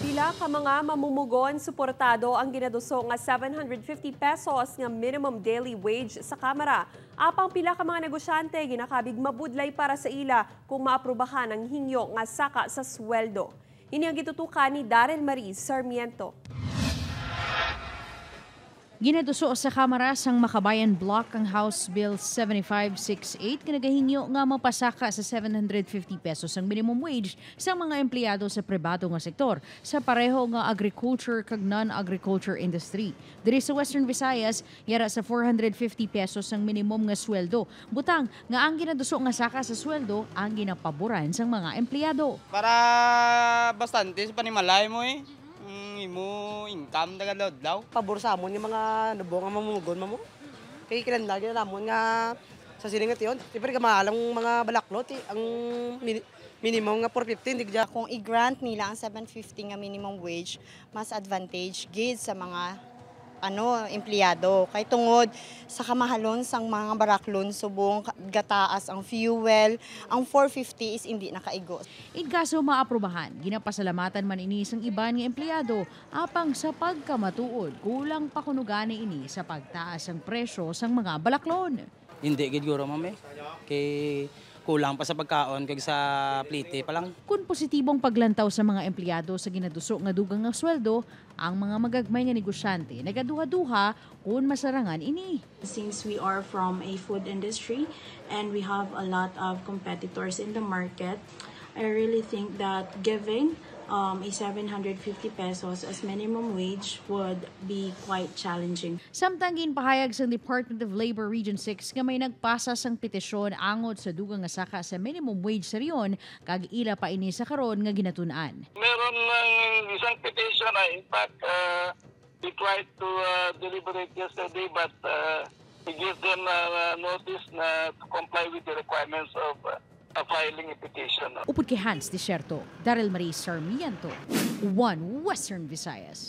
Pila ka mga mamumugon suportado ang ginaduso nga 750 pesos nga minimum daily wage sa Kamara. Apang pila ka mga negosyante ginakabig mabudlay para sa ila kung maaprubahan ang hingyo nga saka sa sweldo. Ini ang gitutukan ni Darren Marie Sarmiento. Ginaduso sa Kamara sang Makabayan Block ang House Bill 7568 kinagahingyo nga mapasaka sa 750 pesos ang minimum wage sa mga empleyado sa pribado nga sektor sa pareho nga agriculture kag non-agriculture industry. Diri sa Western Visayas, yara sa 450 pesos ang minimum nga sweldo. Butang nga ang ginaduso nga saka sa sweldo ang ginapaboran sang mga empleyado. Para bastante sa panimalay mo eh. Ang imo income daga daw. pabor sa amon yung mga nabong nga mamumugon mo. Kaya kilan lagi na namon nga sa siningat yun. Siyempre kamahalang mga balaklot eh. Ang mini- minimum nga 450 hindi kaya kung i-grant nila ang 750 nga minimum wage, mas advantage gid sa mga ano empleyado kay tungod sa kamahalon sang mga baraklon subong gataas ang fuel ang 450 is hindi nakaigo In kaso maaprubahan, ginapasalamatan man ini sang iban nga empleyado apang sa pagkamatuod kulang pa kunugani ini sa pagtaas ang presyo sang mga balaklon. Hindi gid guro mami. Kay kulang pa sa pagkaon kag sa plite pa lang. Kung positibong paglantaw sa mga empleyado sa ginaduso nga dugang nga sweldo, ang mga magagmay nga negosyante nagaduha-duha kung masarangan ini. since we are from a food industry and we have a lot of competitors in the market, I really think that giving um, a 750 pesos as minimum wage would be quite challenging. Samtang ginpahayag sa Department of Labor Region 6 nga may nagpasa sang petisyon angod sa dugang nga saka sa minimum wage sa riyon kag ila pa ini sa karon nga ginatun-an. meron ng isang petition na in fact uh, we tried to uh, deliberate yesterday but uh, we give them uh, notice na to comply with the requirements of uh, a filing a petition. Upod kay Hans Desierto, Daryl Marie Sarmiento, One Western Visayas.